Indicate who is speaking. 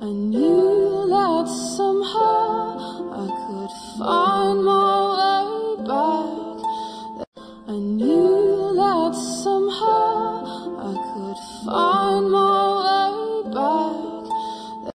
Speaker 1: I knew that somehow I could find my way back. I knew that somehow I could find my